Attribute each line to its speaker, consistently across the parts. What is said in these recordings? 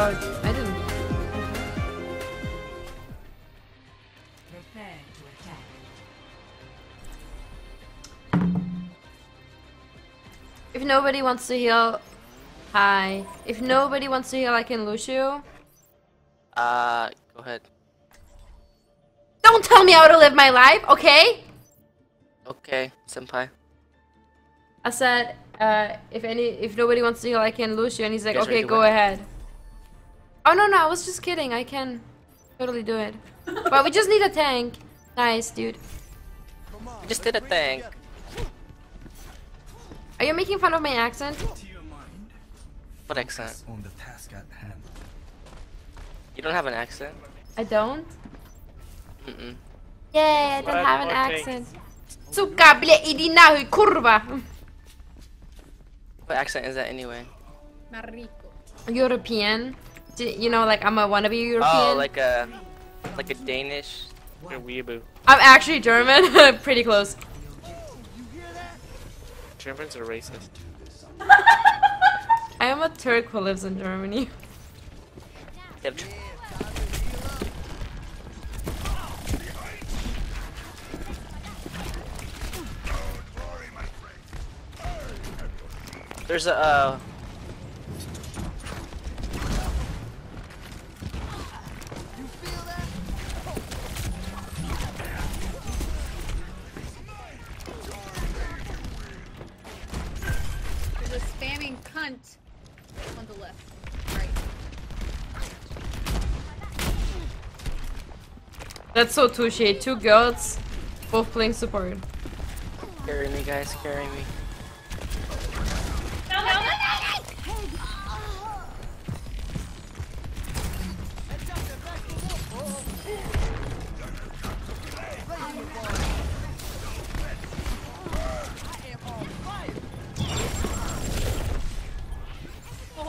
Speaker 1: I didn't.
Speaker 2: Prepare to attack.
Speaker 1: If nobody wants to heal, hi. If nobody wants to heal, I can Lucio.
Speaker 3: Uh, go ahead.
Speaker 1: Don't tell me how to live my life, okay?
Speaker 3: Okay, senpai.
Speaker 1: I said, uh, if any, if nobody wants to heal, I can Lucio, and he's like, okay, go
Speaker 3: win?
Speaker 1: ahead. Oh no, no, I was just kidding. I can totally do it. but we just need a tank. Nice, dude.
Speaker 3: You just did a thing.
Speaker 1: Are you making fun of my accent?
Speaker 3: What accent?
Speaker 4: on the task at hand.
Speaker 3: You don't have an accent.
Speaker 1: I don't.
Speaker 3: Mm-mm.
Speaker 1: Yay, I don't have an accent. Suka ble idinahu kurva.
Speaker 3: What accent is that anyway?
Speaker 1: European. D- You know, like I'm a wannabe European.
Speaker 3: Oh, like a, like a Danish.
Speaker 5: You're a weeaboo.
Speaker 1: I'm actually German. Pretty close.
Speaker 5: Germans are racist.
Speaker 1: I am a Turk who lives in Germany.
Speaker 3: Yep. There's a uh,
Speaker 6: spamming cunt on the left. Right.
Speaker 1: That's so touche. Two girls, both playing support.
Speaker 3: carry me, guys, carry me.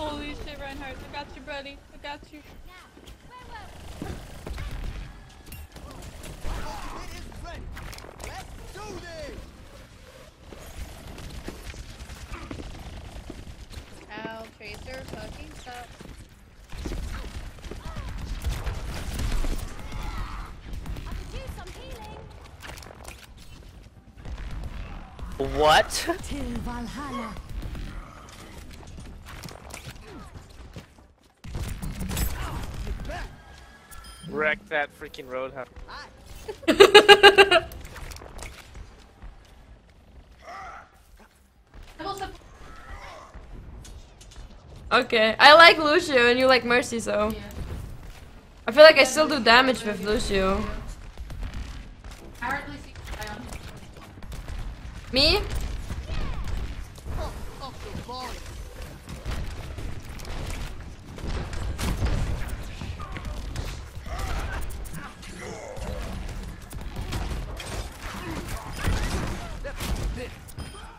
Speaker 6: Holy shit, Reinhardt. I got you, buddy. I got you. Ow, Tracer, fucking stop.
Speaker 3: What?
Speaker 2: Till Valhalla.
Speaker 5: Wreck that freaking road, huh?
Speaker 1: Okay, I like Lucio and you like Mercy, so. I feel like I still do damage with Lucio. Me?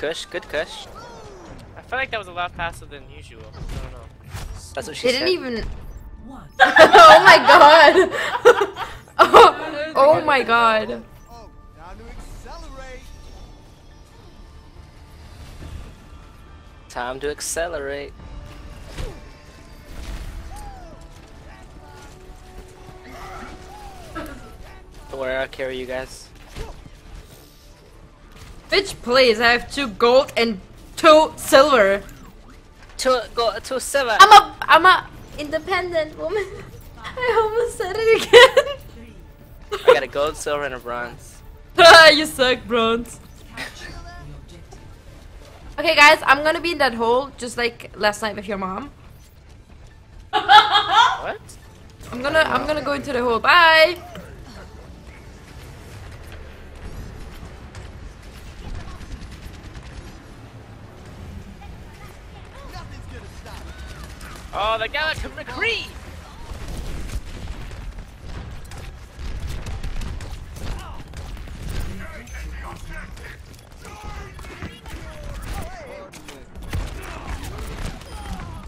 Speaker 3: kush, good kush.
Speaker 5: I feel like that was a lot faster than usual. I don't know.
Speaker 3: That's what she
Speaker 1: They
Speaker 3: said.
Speaker 1: didn't even.
Speaker 2: One.
Speaker 1: oh my god! oh, oh my god.
Speaker 7: Oh, time to accelerate.
Speaker 3: Time to accelerate. Don't worry, I'll carry you guys.
Speaker 1: Bitch, please, I have two gold and two silver.
Speaker 3: To go to seven.
Speaker 1: I'm a, I'm a independent woman. I almost said it again.
Speaker 3: I got a gold, silver, and a bronze.
Speaker 1: Ah, you suck, bronze. Okay, guys, I'm gonna be in that hole just like last night with your mom.
Speaker 3: What?
Speaker 1: I'm gonna, I'm gonna go into the hole. Bye.
Speaker 5: Oh, the got to McCree!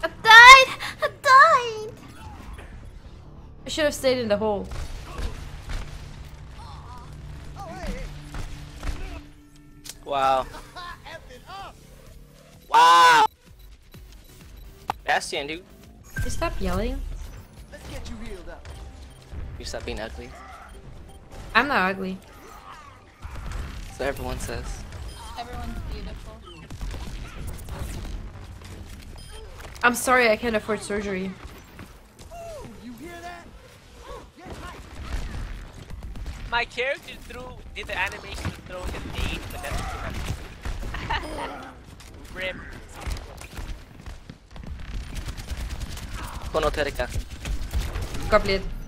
Speaker 5: I died! I died!
Speaker 1: I should have stayed in the hole.
Speaker 3: Wow. Wow! Bastion, dude.
Speaker 1: You stop yelling.
Speaker 7: Let's get you healed up.
Speaker 3: You stop being ugly.
Speaker 1: I'm not ugly.
Speaker 3: So everyone says.
Speaker 6: Everyone's beautiful.
Speaker 1: I'm sorry I can't afford surgery.
Speaker 7: You hear that?
Speaker 5: My character threw did the animation to throw his nade, but that's too much. Rip.
Speaker 7: con Oterka. Kopliet.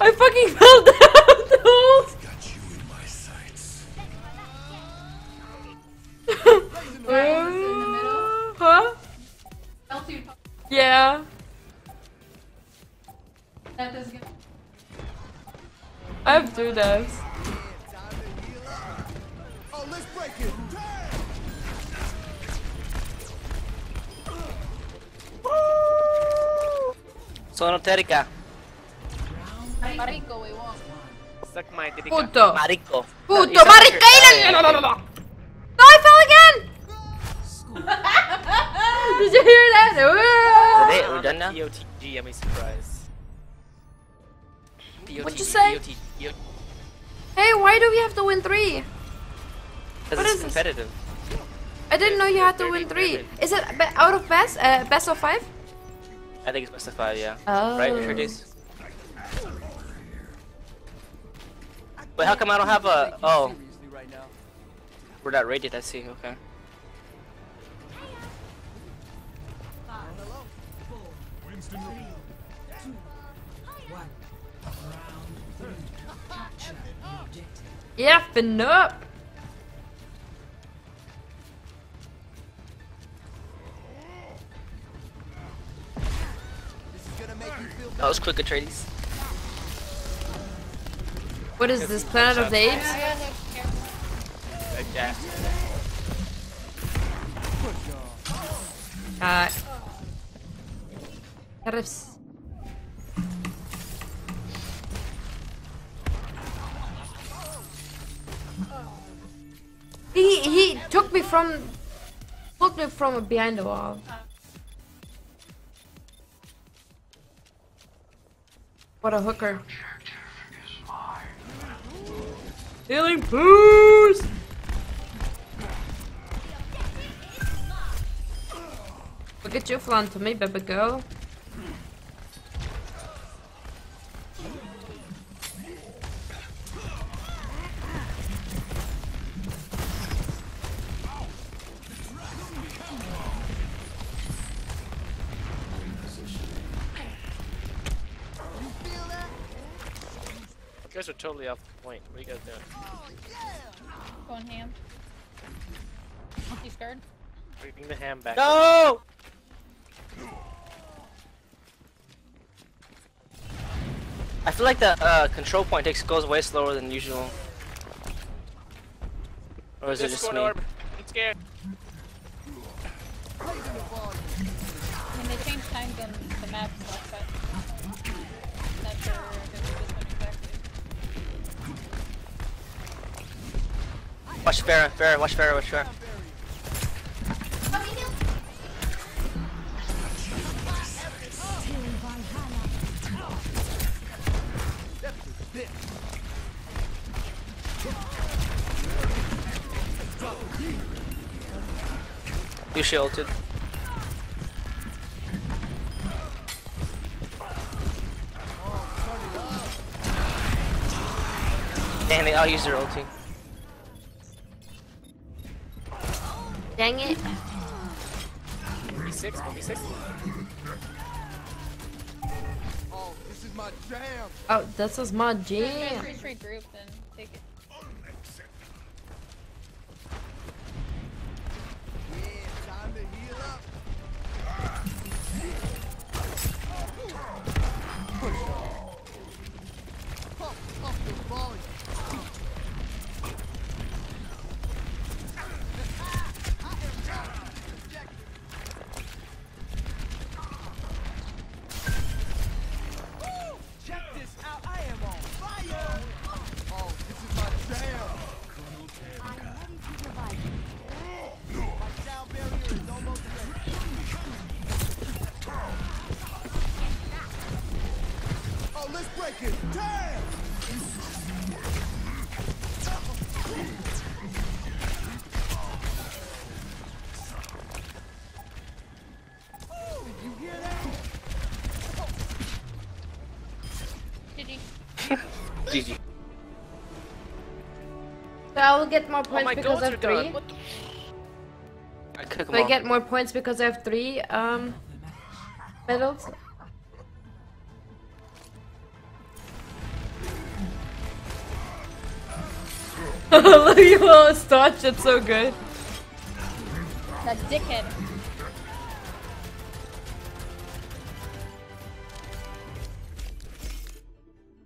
Speaker 7: I
Speaker 1: fucking fell down the hole.
Speaker 4: Got you in my sights.
Speaker 1: Huh? Yeah. I have two deaths.
Speaker 7: Time to heal. Oh, let's break it. Turn.
Speaker 3: Sonoterika.
Speaker 6: Marico, we won't.
Speaker 5: Suck my dick.
Speaker 1: Puto.
Speaker 3: Mariko.
Speaker 1: Puto.
Speaker 3: You sound like you're-
Speaker 1: Marica. No, I fell again. Did you hear that?
Speaker 3: Are they- We're done now?
Speaker 5: DOTG, I'm surprised.
Speaker 1: What'd you say? Hey, why do we have to win three?
Speaker 3: Because it's
Speaker 1: is this?
Speaker 3: competitive.
Speaker 1: I didn't know you had to win three. Is it out of best? Uh, best of five?
Speaker 3: I think it's best of five, yeah.
Speaker 1: Oh.
Speaker 3: Right, Shirties? Wait, how come I don't have a... Oh,
Speaker 7: Seriously right now.
Speaker 3: we're not rated, I see, okay.
Speaker 1: Yeah, fin up.
Speaker 7: This is gonna make you feel
Speaker 3: That was quick, Atreides.
Speaker 1: What is this? Planet of the Apes?
Speaker 5: Okay.
Speaker 1: Uh. From took me from behind the wall. What a hooker. Healing boost! Look at you flan to me, baby girl.
Speaker 5: Guys are totally off the point. What are you guys doing?
Speaker 6: Going ham. You scared?
Speaker 5: Bring the ham back.
Speaker 3: No! I feel like the uh, control point takes goes way slower than usual. Or is it
Speaker 5: Just
Speaker 3: just me?
Speaker 5: orb. I'm scared.
Speaker 3: Watch Pharah, Pharah, watch Pharah, watch Pharah. You shielded. Damn it, I'll use your ulti.
Speaker 1: Dang it.
Speaker 5: 1v6, 1v6.
Speaker 7: Oh, this is my jam.
Speaker 1: Oh, this is my jam.
Speaker 6: it's free group, then take it.
Speaker 7: Oh, let's it! Damn! Did you hear that?
Speaker 6: GG.
Speaker 3: GG.
Speaker 1: So I will get more
Speaker 5: Oh,
Speaker 1: points
Speaker 5: my
Speaker 1: because I have three.
Speaker 5: the
Speaker 3: I
Speaker 1: So I get more points because I have three um medals. Look at all his touch, it's so good.
Speaker 6: That dickhead.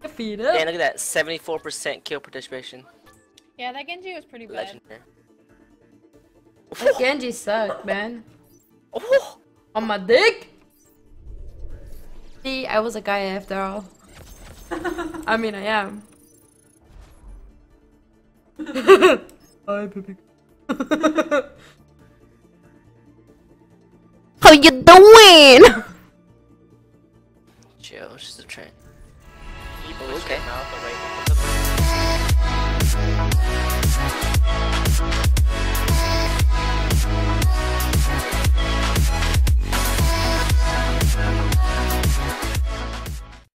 Speaker 1: Feed
Speaker 3: And
Speaker 1: it.
Speaker 3: look at that, 74% kill participation.
Speaker 6: Yeah, that Genji was pretty bad.
Speaker 3: Legendary.
Speaker 1: That Genji sucked, man.
Speaker 3: Oh,
Speaker 1: On my dick. See, I was a guy after all. I mean, I am. Hi, baby. How you doing?
Speaker 3: chill, it's just a train.
Speaker 5: He
Speaker 3: Oh, okay.